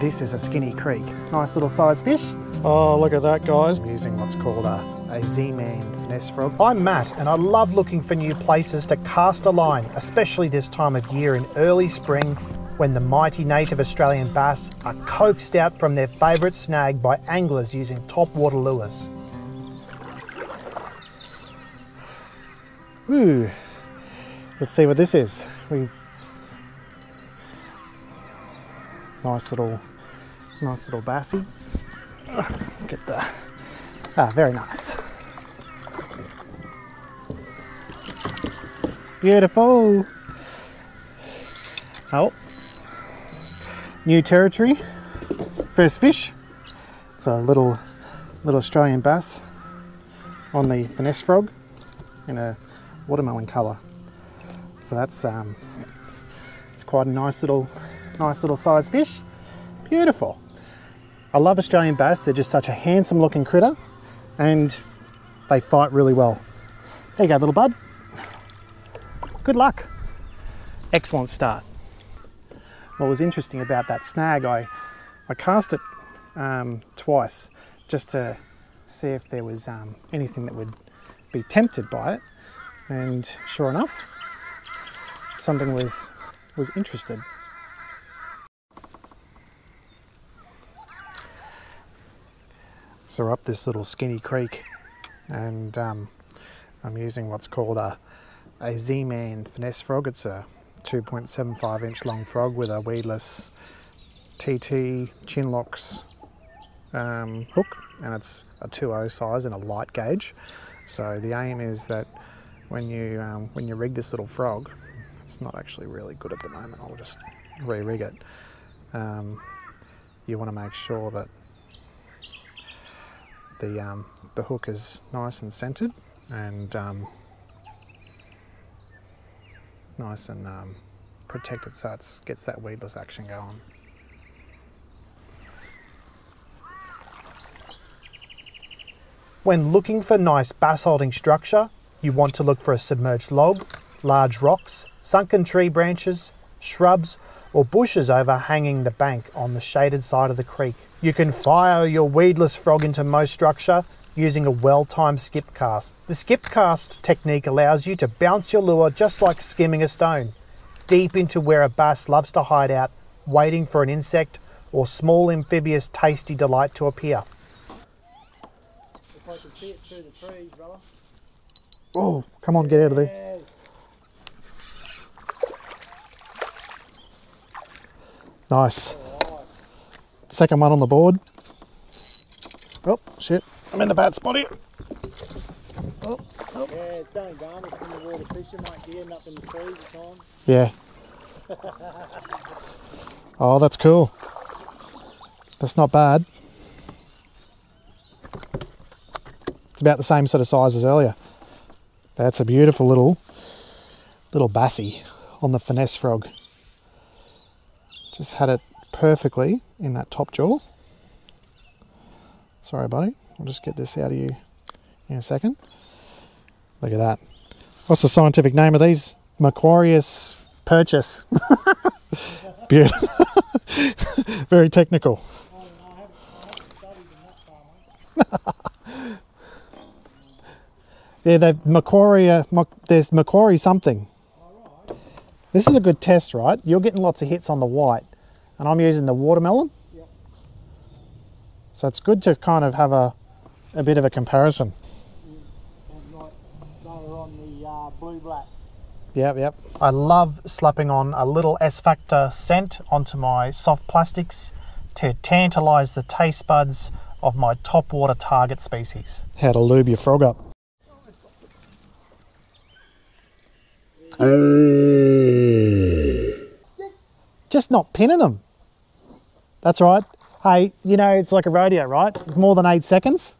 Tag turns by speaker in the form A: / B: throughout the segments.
A: This is a skinny creek. Nice little size fish.
B: Oh, look at that, guys.
A: I'm using what's called a, a Z-Man finesse frog. I'm Matt and I love looking for new places to cast a line, especially this time of year in early spring when the mighty native Australian bass are coaxed out from their favourite snag by anglers using topwater lures. Ooh, let's see what this is. We've nice little, nice little bassy. Get the ah, very nice. Beautiful. Oh, new territory. First fish. It's a little, little Australian bass on the finesse frog in a watermelon colour. So that's um, it's quite a nice little, nice little size fish. Beautiful. I love Australian bass. They're just such a handsome looking critter, and they fight really well. There you go, little bud. Good luck. Excellent start. What was interesting about that snag, I, I cast it um, twice just to see if there was um, anything that would be tempted by it, and sure enough, something was was interested. So we're up this little skinny creek, and um, I'm using what's called a a Z-Man finesse frog. It's a 2.75 inch long frog with a weedless TT Chinlox um, hook, and it's a 2.0 size and a light gauge. So the aim is that when you um, when you rig this little frog, it's not actually really good at the moment. I'll just re-rig it. Um, you want to make sure that the um, the hook is nice and centered and um, nice and um, protected, so it gets that weedless action going. When looking for nice bass holding structure, you want to look for a submerged log, large rocks, sunken tree branches, shrubs, or bushes overhanging the bank on the shaded side of the creek. You can fire your weedless frog into most structure using a well-timed skip cast. The skip cast technique allows you to bounce your lure just like skimming a stone, deep into where a bass loves to hide out, waiting for an insect or small amphibious tasty delight to appear.
C: If I can see it through the trees, brother.
A: Oh, come on, get out of there. Nice. Second one on the board. Oh, shit. I'm in the bad spot here. Oh, oh.
C: Yeah, don't garnish from the water fishing, mate. You up in the trees at times.
A: Yeah. Oh, that's cool. That's not bad. It's about the same sort of size as earlier. That's a beautiful little little bassy on the finesse frog. Just had it perfectly in that top jaw. Sorry, buddy. I'll just get this out of you in a second. Look at that. What's the scientific name of these? Macquarius purchase. Beautiful. Very technical. Yeah, they've Macquarie, uh, Mac, there's Macquarie something. This is a good test, right? You're getting lots of hits on the white, and I'm using the watermelon.
C: Yep.
A: So it's good to kind of have a, a bit of a comparison. Yep, yep. I love slapping on a little S Factor scent onto my soft plastics to tantalise the taste buds of my top water target species. How to lube your frog up. Just not pinning them. That's right. Hey, you know, it's like a rodeo, right? More than eight seconds.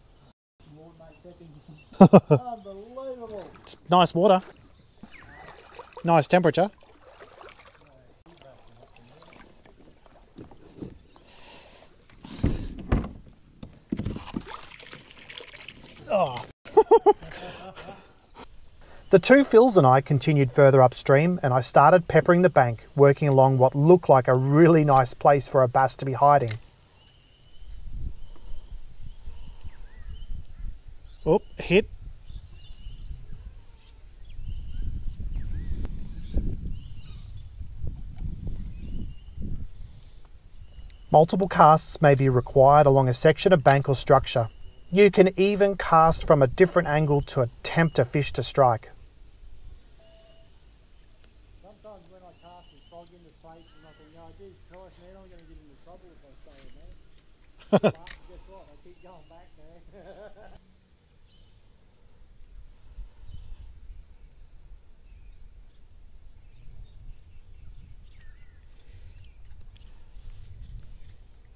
C: More than eight seconds. Unbelievable.
A: It's nice water. Nice temperature.
D: The two Phils and I continued further upstream and I started peppering the bank, working along what looked like a really nice place for a bass to be hiding.
A: Oh, hit.
D: Multiple casts may be required along a section of bank or structure. You can even cast from a different angle to attempt a fish to strike.
C: Sometimes when I cast a frog in the face and I think, oh, Jesus Christ, man, I'm going to get into trouble if I stay in there. but guess what? I keep going back there.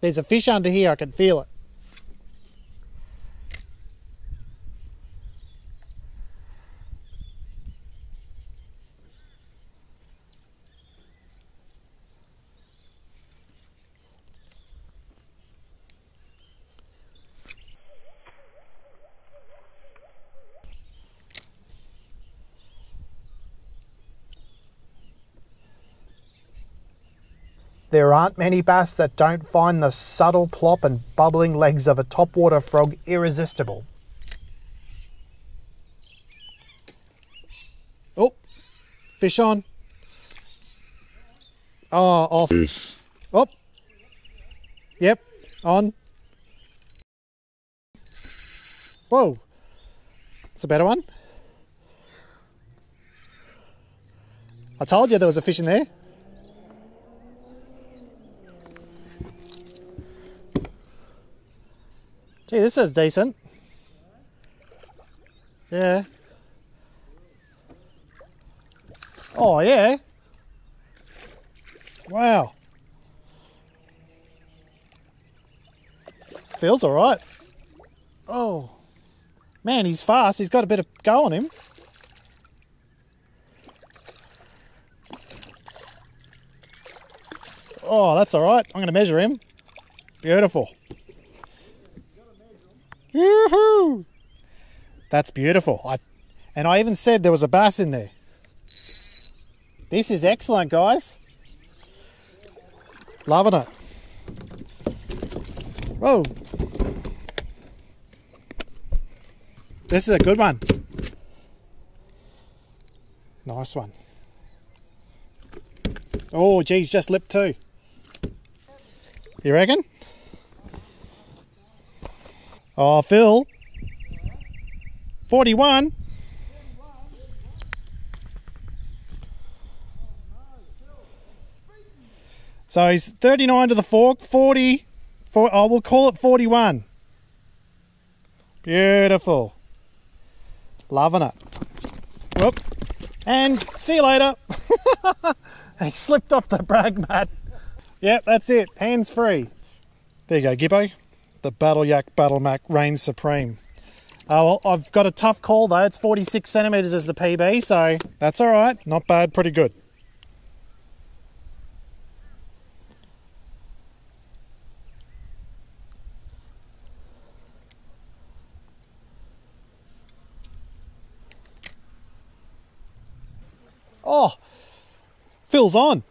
A: There's a fish under here, I can feel it.
D: There aren't many bass that don't find the subtle plop and bubbling legs of a topwater frog irresistible.
A: Oh, fish on. Oh, off. Fish. Oh. Yep, on. Whoa. It's a better one. I told you there was a fish in there. Gee, this is decent. Yeah. Oh, yeah. Wow. Feels all right. Oh. Man, he's fast. He's got a bit of go on him. Oh, that's all right. I'm going to measure him. Beautiful. Woohoo! That's beautiful. I, and I even said there was a bass in there. This is excellent, guys. Loving it. Whoa. This is a good one. Nice one. Oh, geez, just lip too. You reckon? Oh, Phil. 41. So he's 39 to the fork, 40, for, oh, we'll call it 41. Beautiful. Loving it. Whoop. And see you later. he slipped off the brag mat. Yep, that's it. Hands free. There you go, Gibbo. The Battle Yak Battle Mac reigns supreme. Uh, well, I've got a tough call though. It's 46 centimetres as the PB, so that's all right. Not bad, pretty good. Oh, Phil's on.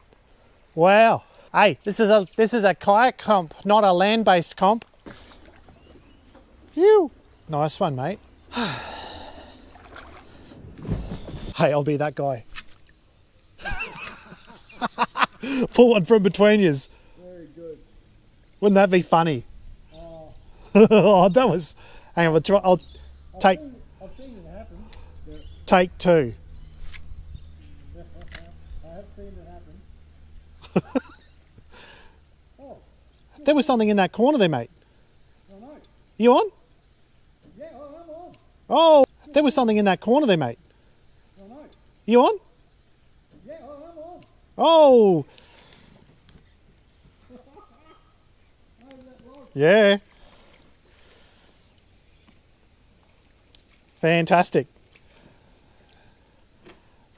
A: Wow. Hey, this is a this is a kayak comp, not a land-based comp. Phew. Nice one, mate. hey, I'll be that guy. Pull one from between yous.
C: Very good.
D: Wouldn't that be funny?
C: Oh,
D: oh, that was. Hang on, we'll try, I'll take
C: I've seen it happen. But
D: take two.
C: I have seen it happen. oh,
D: There was something in that corner there, mate.
C: I know.
D: You on?
C: Yeah, oh, I'm on.
D: Oh, there was something in that corner there, mate.
C: I know.
D: You on?
C: Yeah, oh, I'm on.
D: Oh, yeah. Fantastic.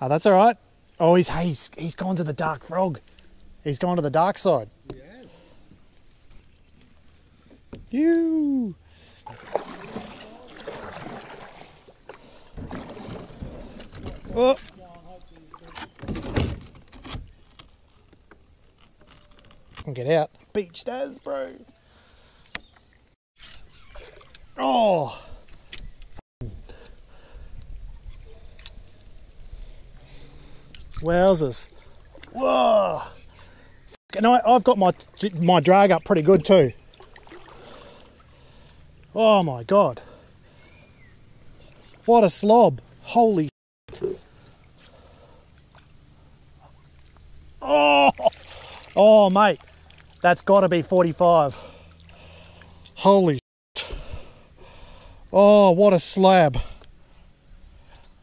D: Oh, that's all right. Oh, he's, hey, he's he's gone to the dark frog. He's gone to the dark side.
C: Yes.
D: You.
A: Oh. Can get out. Beach does, bro. Oh. Wowzers. Whoa. And I, I've got my my drag up pretty good too. Oh my god. What a slob. Holy shit. Oh, oh mate, that's got to be 45. Holy shit. Oh, what a slab.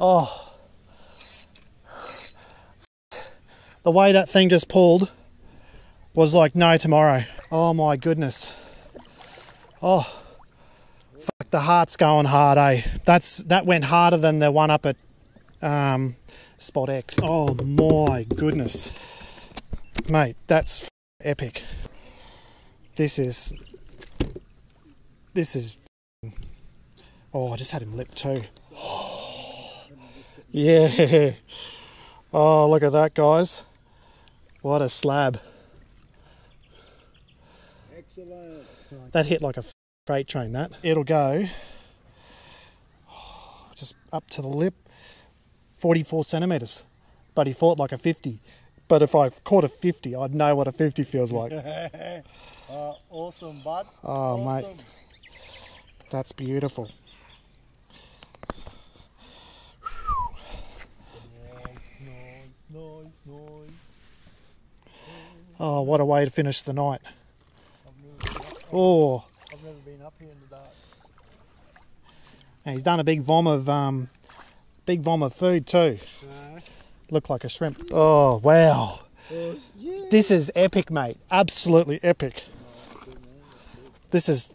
A: Oh. The way that thing just pulled was like no tomorrow. Oh my goodness. Oh, fuck, the heart's going hard, eh? That's that went harder than the one up at um, Spot X. Oh my goodness, mate, that's f- epic. This is this is. Oh, I just had him lip too. yeah. Oh, look at that, guys. What a slab.
C: Excellent.
A: That hit like a freight train, that. It'll go just up to the lip, 44 centimetres. But he fought like a 50. But if I caught a 50, I'd know what a 50 feels like.
C: Uh, awesome, bud.
A: Oh, mate.
C: awesome.
A: That's beautiful.
C: Nice, nice, nice.
A: Oh, what a way to finish the night.
C: I've never, been up,
A: Oh,
C: I've never been up here in the dark.
A: and he's done a big vom of um, big vom of food too. Looked like a shrimp. Oh, wow.
C: yeah.
A: This is epic, mate. Absolutely epic. This is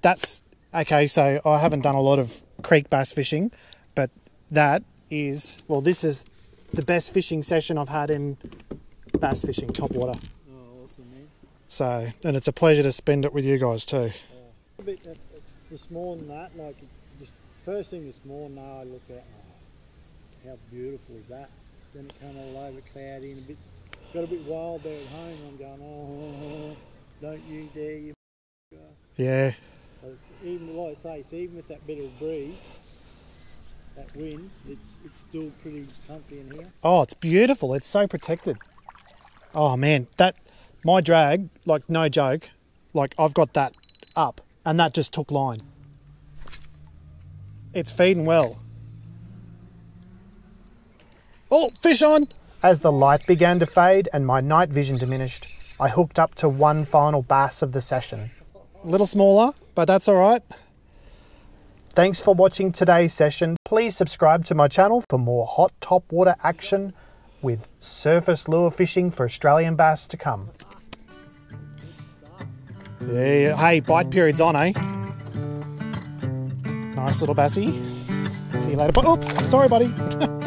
A: that's okay. So I haven't done a lot of creek bass fishing, but that is well, this is the best fishing session I've had in bass fishing, top water.
C: Oh, awesome.
A: So, and it's a pleasure to spend it with you guys too.
C: A bit uh, this morning, that like first thing this morning, I looked at oh, how beautiful is that. Then it come all over cloudy and a bit got a bit wild there at home. I'm going, oh, don't you dare you.
A: Yeah,
C: So it's even like I say, it's even with that bit of breeze, that wind, it's it's still pretty comfy in here.
A: Oh, it's beautiful. It's so protected. Oh man, that my drag, like no joke, like I've got that up and that just took line. It's feeding well. Oh, fish on! As the light began to fade and my night vision diminished, I hooked up to one final bass of the session. A little smaller, but that's all right. Thanks for watching today's session. Please subscribe to my channel for more hot top water action with surface lure fishing for Australian bass to come. Yeah, hey, bite period's on, eh? Nice little bassy. See you later. But oh, sorry, buddy.